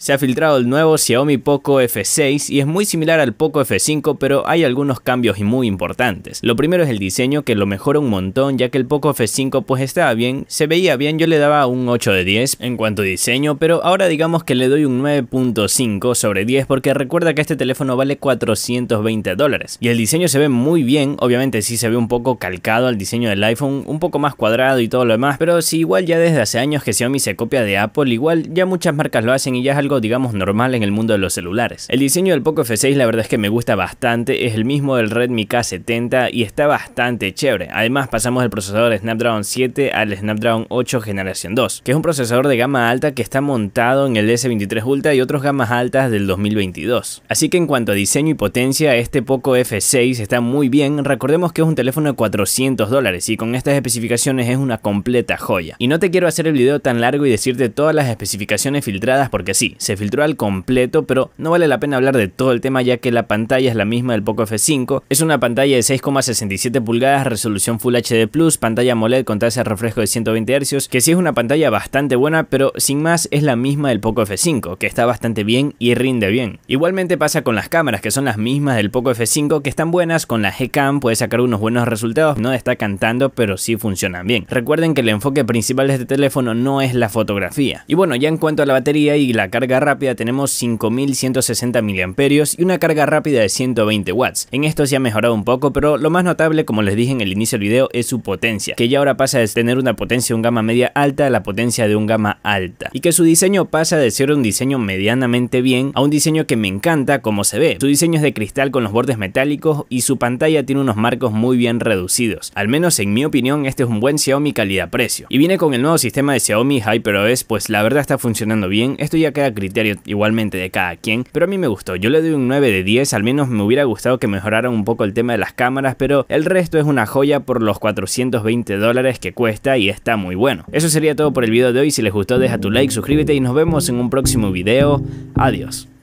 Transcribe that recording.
Se ha filtrado el nuevo Xiaomi Poco F6 y es muy similar al Poco F5 pero hay algunos cambios muy importantes. Lo primero es el diseño que lo mejora un montón ya que el Poco F5 pues estaba bien, se veía bien, yo le daba un 8 de 10 en cuanto a diseño pero ahora digamos que le doy un 9.5 sobre 10 porque recuerda que este teléfono vale 420 dólares y el diseño se ve muy bien, obviamente sí se ve un poco calcado al diseño del iPhone, un poco más cuadrado y todo lo demás, pero si igual ya desde hace años que Xiaomi se copia de Apple, igual ya muchas marcas lo hacen y ya es algo digamos normal en el mundo de los celulares. El diseño del Poco F6 la verdad es que me gusta bastante, es el mismo del Redmi K70 y está bastante chévere. Además pasamos del procesador Snapdragon 7 al Snapdragon 8 generación 2, que es un procesador de gama alta que está montado en el S23 Ultra y otros gamas altas del 2022. Así que en cuanto a diseño y potencia, este Poco F6 está muy bien, recordemos que es un teléfono de 400 dólares y con estas especificaciones es una completa joya. Y no te quiero hacer el video tan largo y decirte todas las especificaciones filtradas porque sí, se filtró al completo, pero no vale la pena hablar de todo el tema ya que la pantalla es la misma del Poco F5, es una pantalla de 6,67 pulgadas, resolución Full HD+, pantalla AMOLED con tasa de refresco de 120 Hz, que sí es una pantalla bastante buena, pero sin más es la misma del Poco F5, que está bastante bien y rinde bien. Igualmente pasa con las cámaras, que son las mismas del Poco F5, que están buenas, con la G-Cam puedes sacar unos buenos resultados, no está cantando, pero sí funcionan bien. Recuerden que el enfoque principal de este teléfono no es la fotografía. Y bueno, ya en cuanto a la batería y la carga rápida, tenemos 5160 mAh y una carga rápida de 120 watts. En esto se ha mejorado un poco, pero lo más notable, como les dije en el inicio del video, es su potencia, que ya ahora pasa de tener una potencia de un gama media alta a la potencia de un gama alta. Y que su diseño pasa de ser un diseño medianamente bien a un diseño que me encanta como se ve. Su diseño es de cristal con los bordes metálicos y su pantalla tiene unos marcos muy bien reducidos. Al menos en mi opinión este es un buen Xiaomi calidad-precio. Y viene con el nuevo sistema de Xiaomi HyperOS, pues la verdad está funcionando bien. Esto ya queda criterio igualmente de cada quien, pero a mí me gustó. Yo le doy un 9 de 10, al menos me hubiera gustado que mejoraran un poco el tema de las cámaras, pero el resto es una joya por los 420 dólares que cuesta y está muy bueno. Eso sería todo por el video de hoy. Si les gustó deja tu like, suscríbete y nos vemos en un próximo video. Adiós.